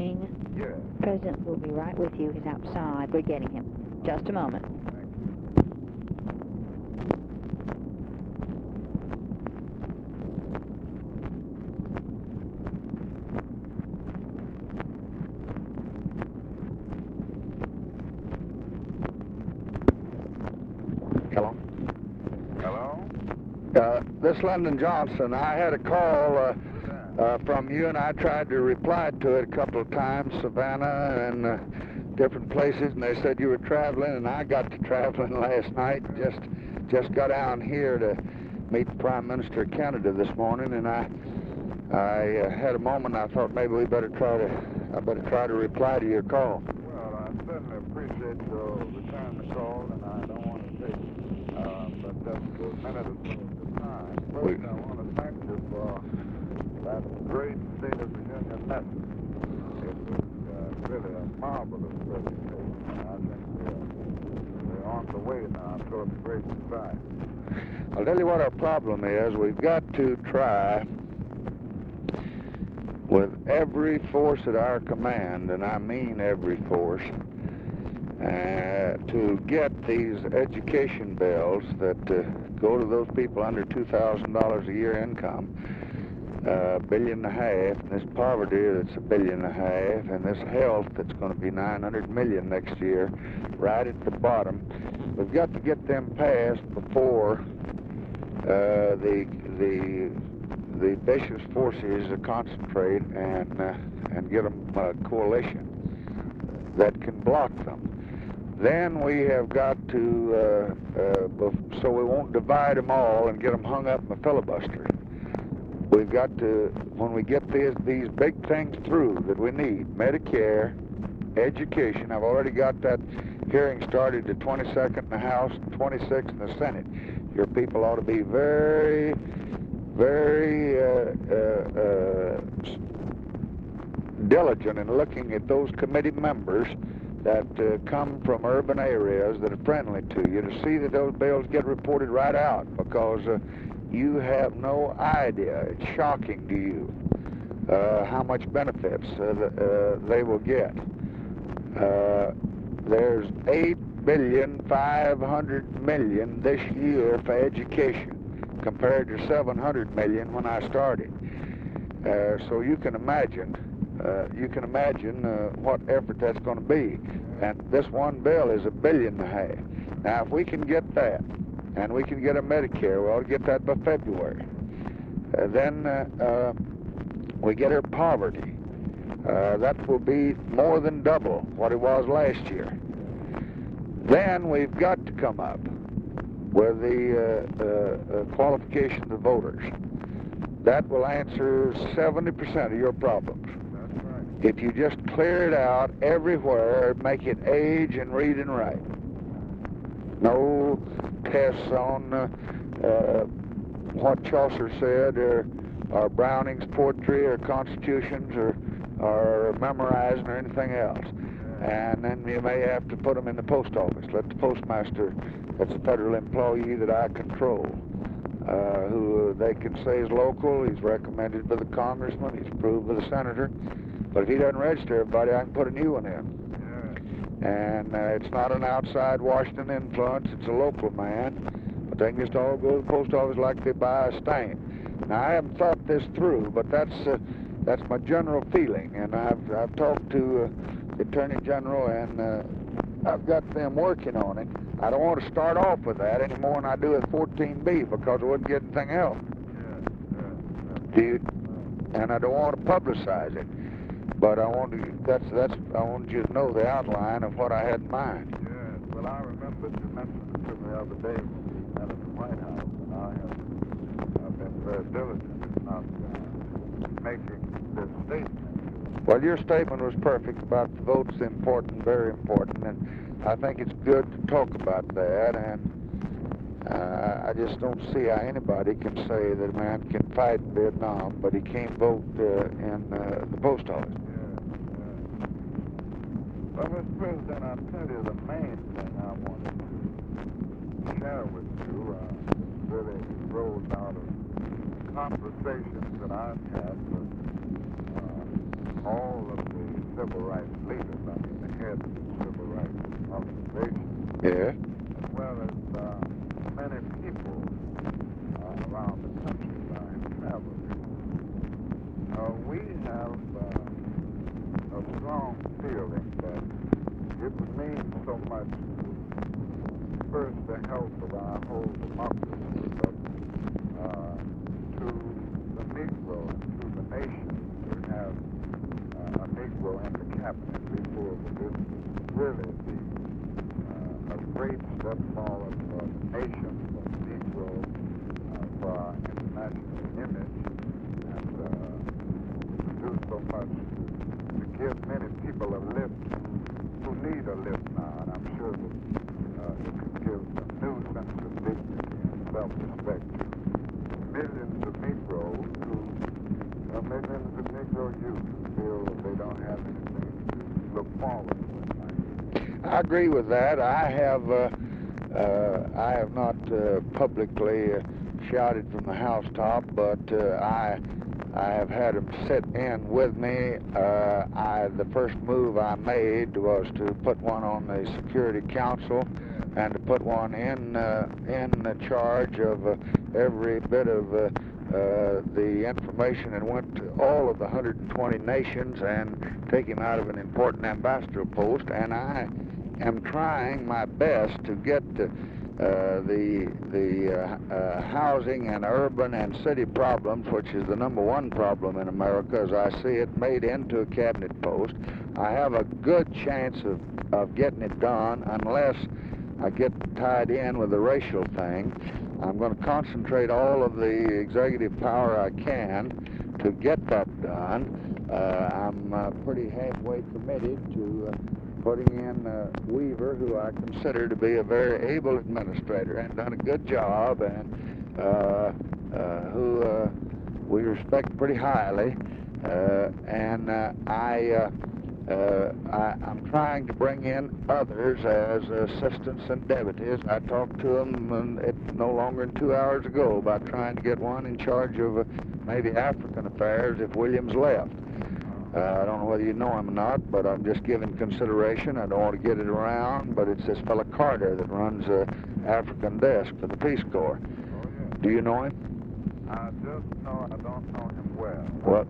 Yes. President will be right with you. He's outside. We're getting him. Just a moment. Hello? Hello? Uh, this is Lyndon Johnson. I had a call uh, uh, from you, and I tried to reply to it a couple of times, Savannah and uh, different places, and they said you were traveling, and I got to traveling last night. Just just got down here to meet the Prime Minister of Canada this morning, and I I uh, had a moment. I thought maybe we better try to I better try to reply to your call. Well, I certainly appreciate your return the call, and I don't want to take uh, but just a minute or so of your time. First, We- I want to thank you for that great State of the Union message. It was uh, really a marvelous presentation. I think we're, we're on the way now towards great society. I'll tell you what our problem is. We've got to try with every force at our command, and I mean every force, uh, to get these education bills that uh, go to those people under $2,000 a year income, a billion and a half, and this poverty that's a billion and a half, and this health that's going to be 900 million next year, right at the bottom. We've got to get them passed before uh, the the the vicious forces uh, concentrate and uh, and get them a coalition that can block them. Then we have got to uh, uh, so we won't divide them all and get them hung up in a filibuster. We've got to when we get these these big things through that we need Medicare, education. I've already got that hearing started the 22nd in the House, 26th in the Senate. Your people ought to be very, very uh, uh, uh, diligent in looking at those committee members that uh, come from urban areas that are friendly to you to see that those bills get reported right out because uh, you have no idea. It's shocking to you uh, how much benefits uh, the, uh, they will get. Uh, there's eight billion five hundred million this year for education, compared to seven hundred million when I started. Uh, so you can imagine, uh, you can imagine what effort that's going to be. And this one bill is a billion and a half. Now, if we can get that, and we can get a Medicare, we ought to get that by February. Uh, then uh, uh, we get our poverty. Uh, that will be more than double what it was last year. Then we've got to come up with the uh, uh, uh, qualification of voters. That will answer 70% of your problems. Right. If you just clear it out everywhere, make it age and read and write. No tests on uh, uh, what Chaucer said or, or Browning's poetry or constitutions or, or memorizing or anything else. And then you may have to put them in the post office. Let the postmaster, that's a federal employee that I control, uh, who they can say is local. He's recommended by the congressman. He's approved by the senator. But if he doesn't register everybody, I can put a new one in. Yeah. And uh, it's not an outside Washington influence. It's a local man. But they can just all go to the post office like they buy a stamp. Now I haven't thought this through, but that's uh, that's my general feeling. And I've I've talked to uh, the Attorney General, and uh, I've got them working on it. I don't want to start off with that any more than I do with 14B because I wouldn't get anything else. Yeah. Yeah. Do you, and I don't want to publicize it. But I want to. That's that's. I wanted you to know the outline of what I had in mind. Yes, well, I remember you mentioned it to me the other day at the White House, and I have I've been very diligent in not uh, making this statement. Well, your statement was perfect about the votes important, very important, and I think it's good to talk about that. And uh, I just don't see how anybody can say that a man can fight in Vietnam, but he can't vote uh, in uh, the post office. Yeah, yeah. Well, Mr. President, I'll tell you the main thing I wanted to share with you uh, really rose out of conversations that I've had with uh, all of the civil rights leaders, I mean the head of the civil rights organization, Yeah. as well as uh, many people uh, traveled with. Uh, we have uh, a strong feeling that it would mean so much first the health of our whole democracy, but uh, to the Negro and to the nation to have uh, a Negro in the cabinet before this really be uh, a great step forward for the nation, for the uh, international image, and uh, do so much to give many people a lift who need a lift now, and I'm sure that uh, it could give a new sense of dignity and self-respect to millions of Negroes who, uh, millions of Negro youth who feel they don't have anything to look forward to. I agree with that. I have uh, uh, I have not uh, publicly uh, shouted from the housetop, but uh, I I have had him sit in with me. Uh, I the first move I made was to put one on the Security Council and to put one in uh, in the charge of uh, every bit of uh, uh, the information and went to all of the 120 nations and take him out of an important ambassador post. And I am trying my best to get the uh, the the uh, uh, housing and urban and city problems, which is the number one problem in America, as I see it, made into a cabinet post. I have a good chance of, of getting it done unless I get tied in with the racial thing. I'm going to concentrate all of the executive power I can to get that done. Uh, I'm uh, pretty halfway committed to uh, putting in uh, Weaver, who I consider to be a very able administrator and done a good job, and uh, uh, who uh, we respect pretty highly. Uh, and I, I, I'm trying to bring in others as assistants and deputies. I talked to them it, no longer than two hours ago about trying to get one in charge of maybe African affairs if Williams left. Uh, I don't know whether you know him or not, but I'm just giving consideration. I don't want to get it around, but it's this fellow Carter that runs the African desk for the Peace Corps. Oh, yeah. Do you know him? I just know I don't know him well. Well,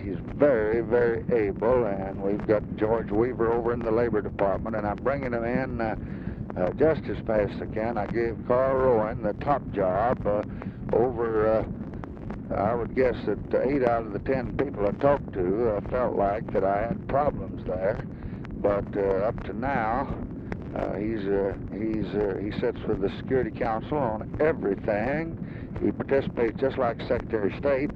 he's very, very able, and we've got George Weaver over in the Labor Department, and I'm bringing him in uh, uh, just as fast as I can. I gave Carl Rowan the top job uh, over. Uh, I would guess that eight out of the ten people I talked to uh, felt like that I had problems there, but uh, up to now, uh, he's uh, he's uh, he sits with the Security Council on everything. He participates just like Secretary of State.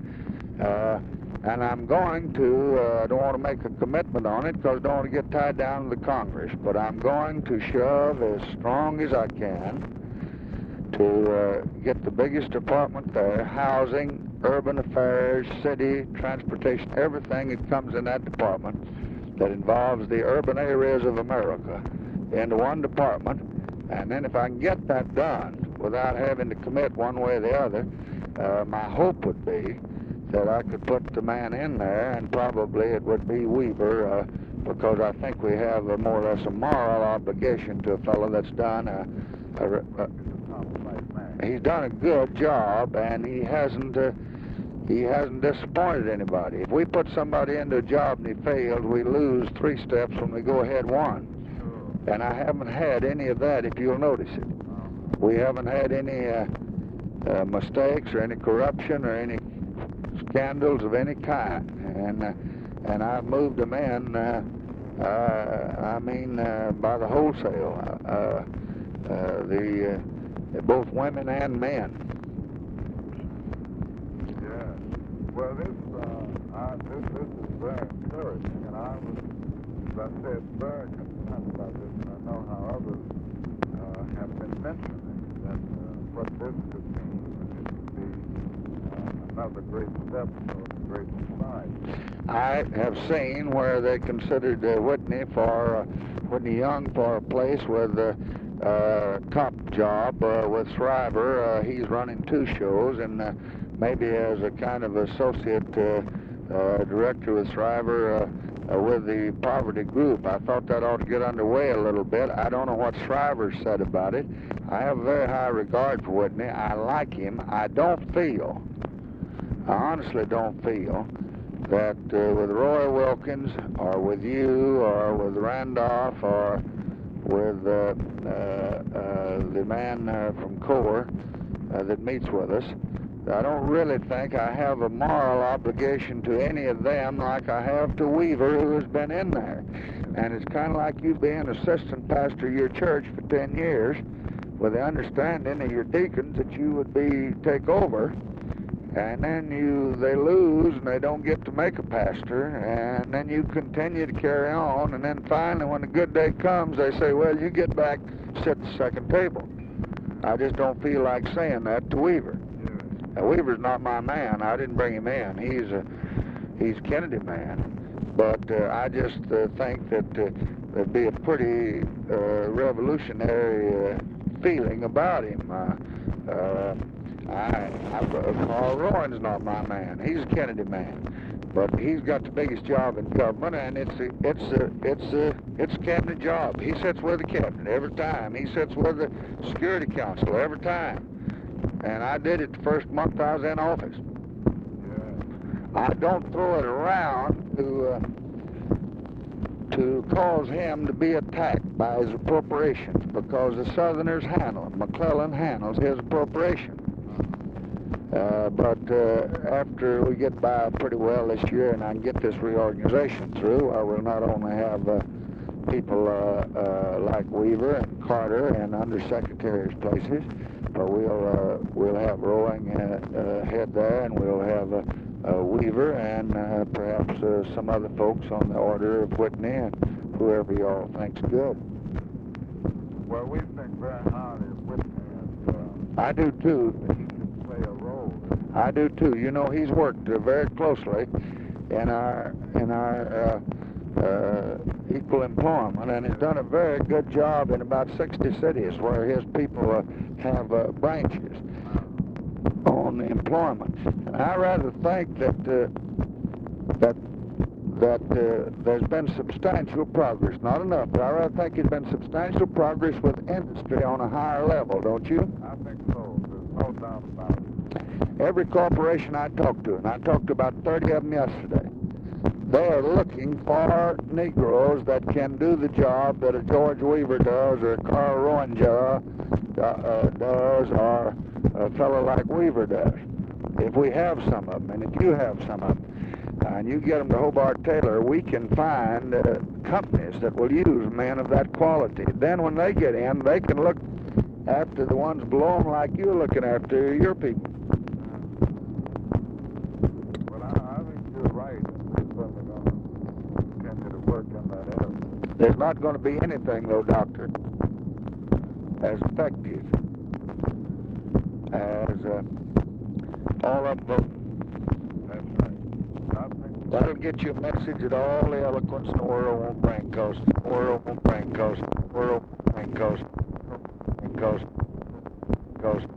Uh, and I'm going to, uh, I don't want to make a commitment on it because I don't want to get tied down to the Congress, but I'm going to shove as strong as I can to uh, get the biggest department there, housing, urban affairs, city, transportation, everything that comes in that department that involves the urban areas of America into one department. And then if I can get that done without having to commit one way or the other, uh, my hope would be that I could put the man in there, and probably it would be Weaver, uh, because I think we have a more or less a moral obligation to a fellow that's done a, a, a He's done a good job, and he hasn't uh, he hasn't disappointed anybody. If we put somebody into a job and he failed, we lose three steps when we go ahead one. And I haven't had any of that, if you'll notice it. Um, We haven't had any uh, uh, mistakes or any corruption or any scandals of any kind, and uh, and I've moved them in. Uh, uh, I mean, uh, by the wholesale, uh, uh, the uh, both women and men. Yes. Well, this, uh, I, this, this is very encouraging, and I was, as I said, very concerned about this, and I know how others uh, have been mentioning that uh, what this could mean, it could be uh, another great step for the great society. I have seen where they considered uh, Whitney for uh, Whitney Young for a place with a uh, uh, top job uh, with Shriver. Uh, he's running two shows, and uh, maybe as a kind of associate uh, uh, director with Shriver, uh, with the poverty group. I thought that ought to get underway a little bit. I don't know what Shriver said about it. I have a very high regard for Whitney. I like him. I don't feel, I honestly don't feel that with Roy Wilkins or with you or with Randolph or with uh, uh, the man uh, from CORE uh, that meets with us, I don't really think I have a moral obligation to any of them like I have to Weaver, who has been in there. And it's kind of like you being assistant pastor of your church for 10 years with the understanding of your deacons that you would be take over and then you they lose and they don't get to make a pastor. And then you continue to carry on. And then finally when the good day comes they say well you get back sit at the second table. I just don't feel like saying that to weaver. Now, weaver's not my man. I didn't bring him in. He's a he's kennedy man. But uh, i just uh, think that uh, there'd be a pretty uh, revolutionary uh, feeling about him. Uh, uh, I, I, Carl Rowan's not my man. He's a Kennedy man, but he's got the biggest job in government, and it's a, it's a, it's a, it's a cabinet job. He sits with the cabinet every time. He sits with the Security Council every time. And I did it the first month I was in office. Yeah. I don't throw it around to uh, to cause him to be attacked by his appropriations because the Southerners handle. McClellan handles his appropriations. Uh, but uh, after we get by pretty well this year and I can get this reorganization through, I will not only have uh, people uh, uh, like Weaver and Carter and undersecretaries places, but we'll we'll have Rowan head there, and we'll have Weaver and perhaps some other folks on the order of Whitney and whoever y'all think's good. Well, we think very highly of Whitney, I do too. play a role. I do too. You know, he's worked uh, very closely in our in our uh, uh, equal employment, and has done a very good job in about 60 cities where his people uh, have uh, branches on employment. And I rather think that uh, that that uh, there's been substantial progress, not enough, but I rather think there's been substantial progress with industry on a higher level, don't you? I think so. There's no doubt about it. Every corporation I talked to, and I talked to about 30 of them yesterday, they are looking for Negroes that can do the job that a George Weaver does, or a Carl Rowan uh, uh, does, or a fellow like Weaver does. If we have some of them, and if you have some of them, and you get them to Hobart Taylor, we can find uh, companies that will use men of that quality. Then when they get in, they can look after the ones below them like you're looking after your people. But I, I think you're right. We're certainly going to to work in that. There's not going to be anything, though, Doctor, as effective as uh, all of them. That's right. I think That'll get you a message that all the eloquence in the world won't bring, the world won't bring, the world won't bring, cause, cause, cause